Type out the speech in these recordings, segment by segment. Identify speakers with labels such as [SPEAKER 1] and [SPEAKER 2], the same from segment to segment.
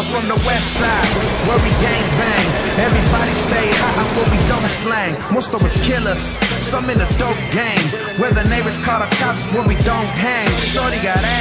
[SPEAKER 1] I'm from the west side, where we gang bang. Everybody stay high, where we don't slang. Most of us killers, some in the dope game. Where the neighbors call the cops when we don't hang. Shorty got ass.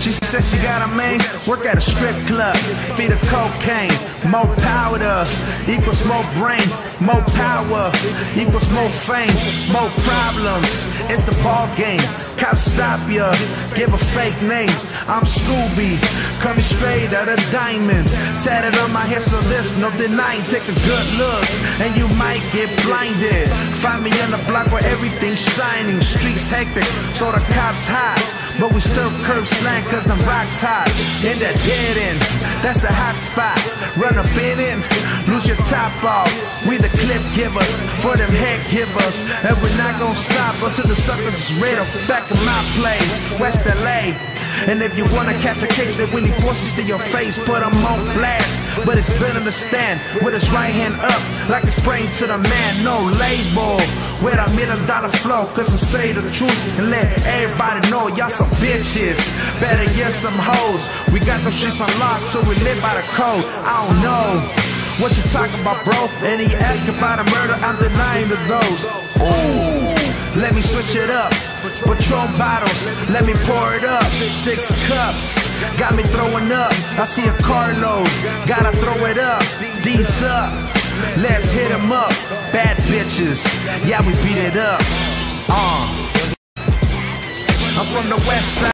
[SPEAKER 1] She said she got a man, work at a strip club, feed her cocaine. More powder equals more brain, more power equals more fame, more problems. It's the ball game. Cops stop ya, give a fake name. I'm Scooby, coming straight out of diamond. Tatted on my head, so there's no denying. Take a good look, and you might get blinded. Find me on the block where everything's shining. Streets hectic, so the cops hot. But we still curb slang cause I'm rocks hot. In that dead end, that's the hot spot. Run up in it, lose your top off. We the clip givers, for them head givers. And we're not gonna stop until the suckers is red up back in my place, West LA. And if you wanna catch a case that really wants to see your face, put him on blast. But it's better to stand with his right hand up, like it's praying to the man, no label. With a million dollar flow, cause I say the truth and let everybody know y'all some bitches. Better get some hoes. We got those streets unlocked, so we live by the code. I don't know. What you talking about, bro? And he ask about a murder, I'm denying the those. Ooh, let me switch it up. Patron bottles, let me pour it up. Six cups, got me throwing up. I see a carload, gotta throw it up. D's up, let's hit 'em up. Bad bitches, yeah, we beat it up. Uh. I'm from the west side.